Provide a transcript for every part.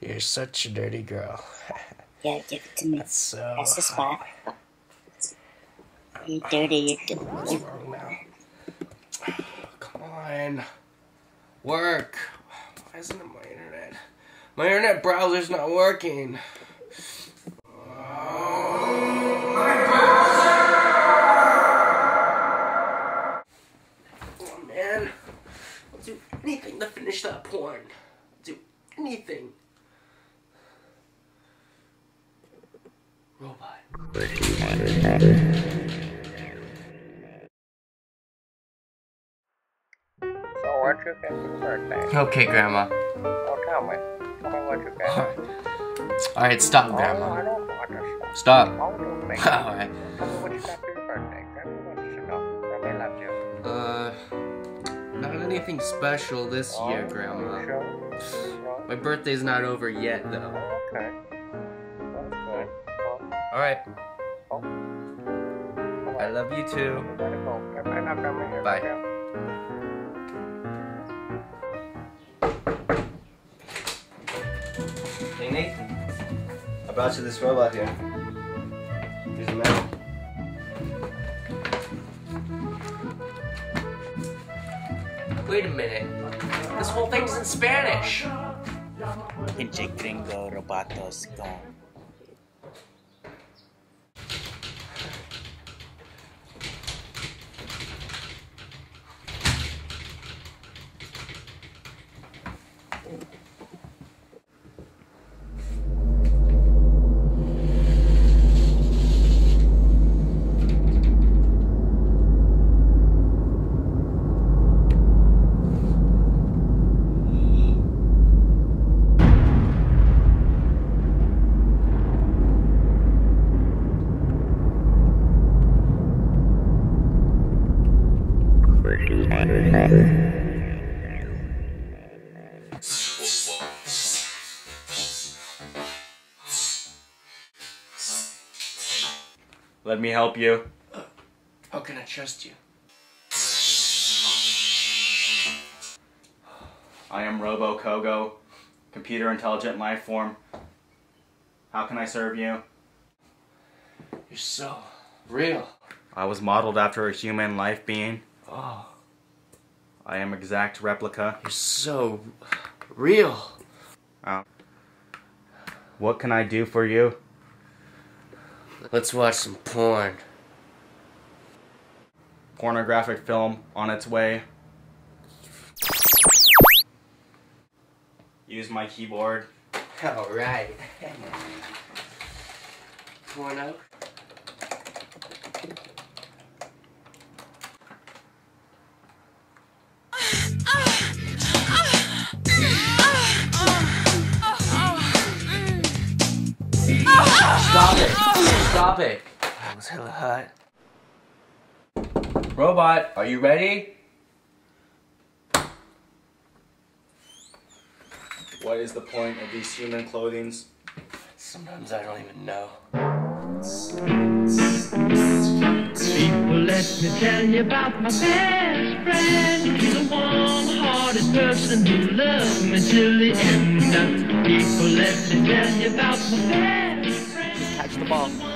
You're such a dirty girl. Yeah, give it to me. That's so. That's the spot. You're dirty. You're What's wrong now? Come on. Work. Why isn't it my internet? My internet browser's not working. Oh man. I'll do anything to finish that porn. I'll do anything. Robot. So what you birthday? Okay, Grandma. Oh, tell me. Tell me what you get. Alright. Alright, stop, Oh, I Grandma. don't want to stop. Stop. Make Alright. Tell me what you got for your birthday. Grandma wants to know. Grandma loves you. Uh, not anything special this year, Oh, Grandma. Sure. My birthday's not over yet, though. Okay. That's good. Well, Alright, oh. I love you too. You gotta go. Grandma, not Grandma here. Bye. Hey Nathan, I brought you this robot here. Here's a medal. Wait a minute. This whole thing's in Spanish. Pinche gringo robotos con. Me help you. How can I trust you? I am Robo Cogo, computer intelligent life form. How can I serve you? You're so real. I was modeled after a human life being. Oh, I am exact replica. you're so real. Uh, what can I do for you? Let's watch some porn. Pornographic film on its way. Use my keyboard. Alright. Porno? Stop it! That was hella hot. Robot, are you ready? What is the point of these human clothings? Sometimes I don't even know. People, let me tell you about my best friend. He's a warm-hearted person who loved me till the end. People, let me tell you about my best friend. Catch the ball.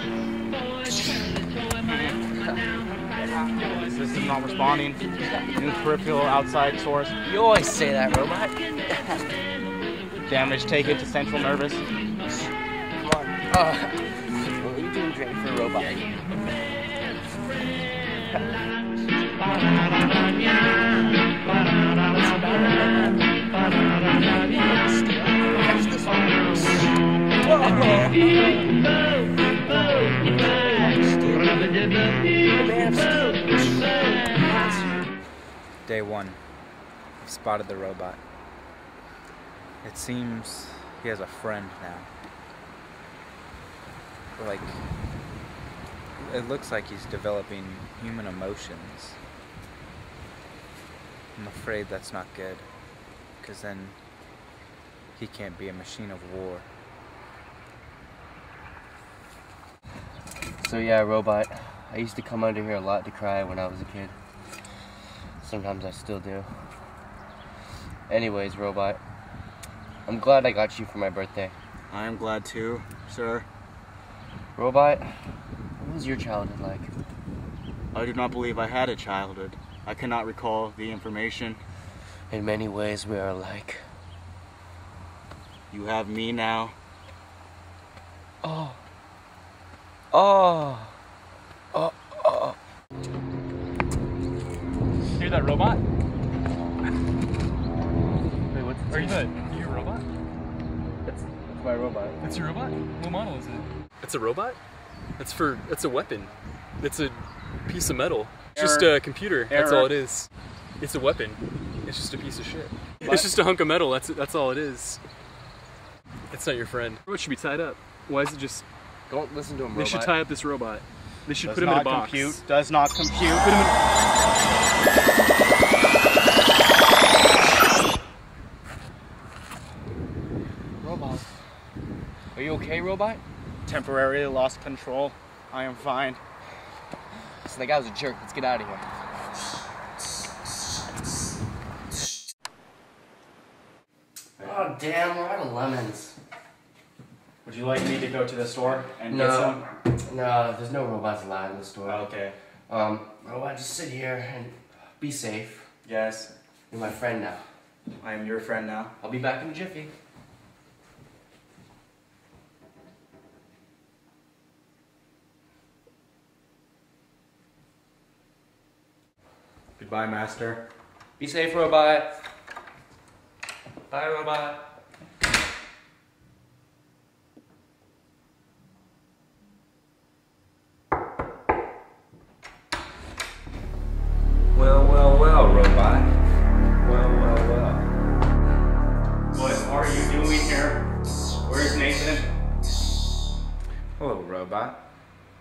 System not responding. New peripheral outside source. You always say that, robot. Damage taken to central nervous. Uh, well, you're doing great for a robot. Day one. I've spotted the robot. It seems he has a friend now. Like, it looks like he's developing human emotions. I'm afraid that's not good, because then he can't be a machine of war. So yeah, robot. I used to come under here a lot to cry when I was a kid. Sometimes I still do. Anyways, robot. I'm glad I got you for my birthday. I am glad too, sir. Robot, what was your childhood like? I do not believe I had a childhood. I cannot recall the information. In many ways, we are alike. You have me now. Oh. Oh. Oh. Hear that robot? Wait, what's Are you the you a robot? It's my robot. It's your robot? What model is it? It's a robot? It's for it's a weapon. It's a piece of metal. It's just a computer. That's all it is. It's a weapon. It's just a piece of shit. It's just a hunk of metal. That's that's all it is. It's not your friend. Robot should be tied up. Why is it just? Don't listen to him, They robot. should tie up this robot. They should Does put him in a not box. compute. Does not compute. Put. Robot. Are you okay, robot? Temporarily lost control. I am fine. So that guy was a jerk. Let's get out of here. Oh damn, we're out of lemons. Would you like me to go to the store and No. get some? No, there's no robots allowed in the store. Okay. Um, robot, just sit here and be safe. Yes, You're my friend now. I am your friend now. I'll be back in a jiffy. Goodbye, master. Be safe, robot. Bye, robot.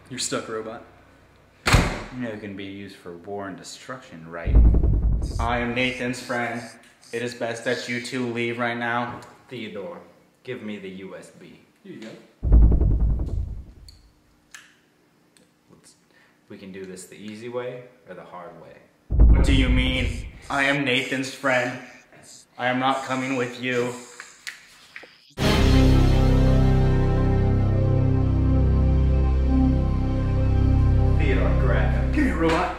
You're stuck, robot. You know it can be used for war and destruction, right? I am Nathan's friend. It is best that you two leave right now. Theodore, give me the USB. Here you go. Let's, we can do this the easy way or the hard way. What do you mean? I am Nathan's friend. I am not coming with you. Robot.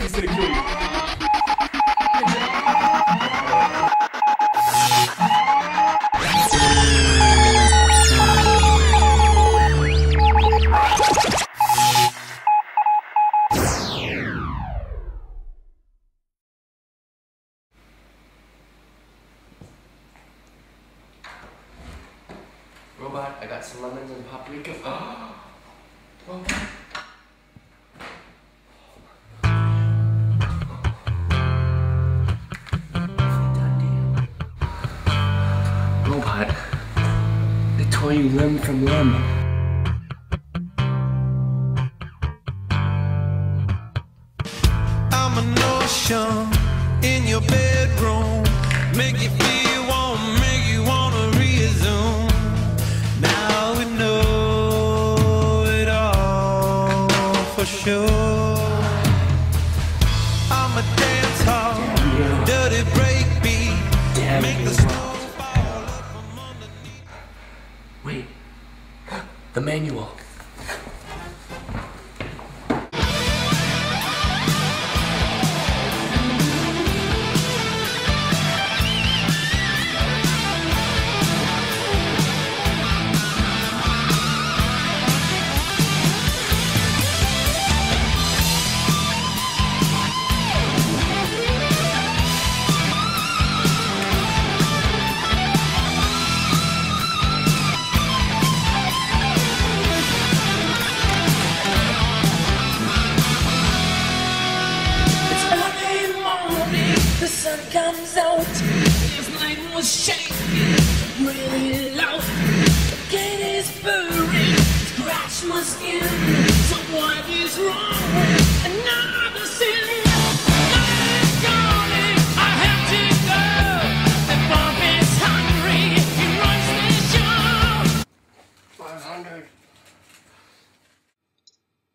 He's gonna kill you. Robot, I got some lemons and paprika. Oh, robot. They tore you limb from limb. In your bedroom. Make you feel sure. I'm a dance hall, dirty break beat. Damn Make the fall up from underneath. Wait, the manual.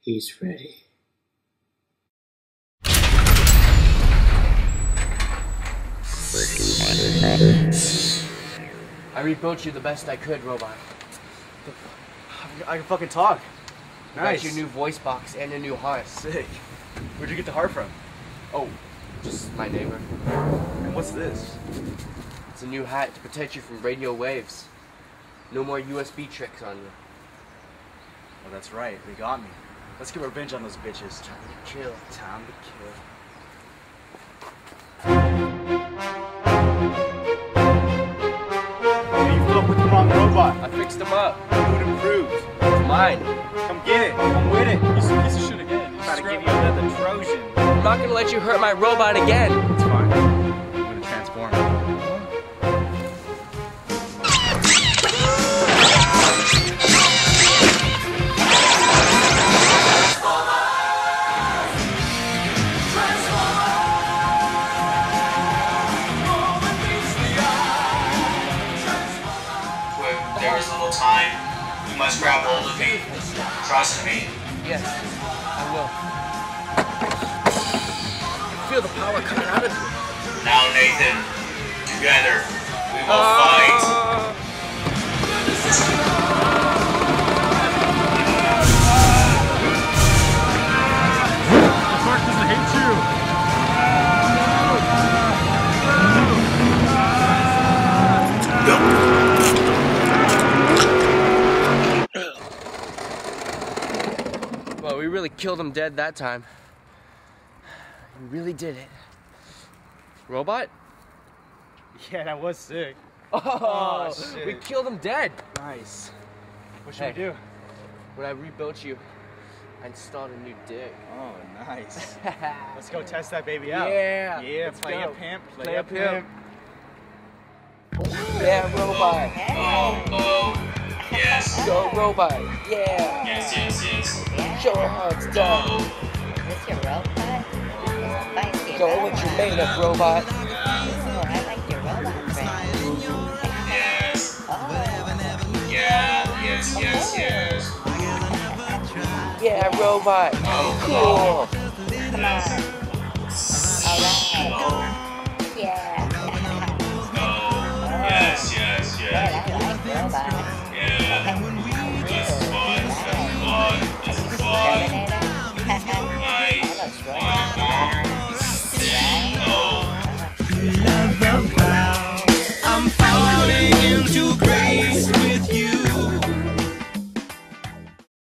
He's ready. I rebuilt you the best I could, robot. I can fucking talk. I got you a new voice box and a new heart. Sick. Where'd you get the heart from? Oh, just my neighbor. And what's this? It's a new hat to protect you from radio waves. No more USB tricks on you. Oh, that's right. They got me. Let's get revenge on those bitches. Time to kill. Time to kill. Hey, you fuck with the wrong robot. I fixed them up. And improved. It's mine. Gonna let you hurt my robot again. It's fine. Together, we will fight. Doesn't hate you. Well, we really killed him dead that time. We really did it. Robot? Yeah, that was sick. Oh, oh shit. we killed him dead. Nice. What should Hey. we do? When I rebuilt you, I installed a new dick. Oh, nice. Let's go test that baby out. Yeah, Yeah, let's play go. a pimp. Play, Play a a pimp. Yeah, robot. Oh, oh, yes. Go, robot. Yeah. Yes, yes, yes. Show him how it's done. This your robot? Spicy Show him what you made of, robot. yes, yes. Yeah, robot. Oh, cool. Come on.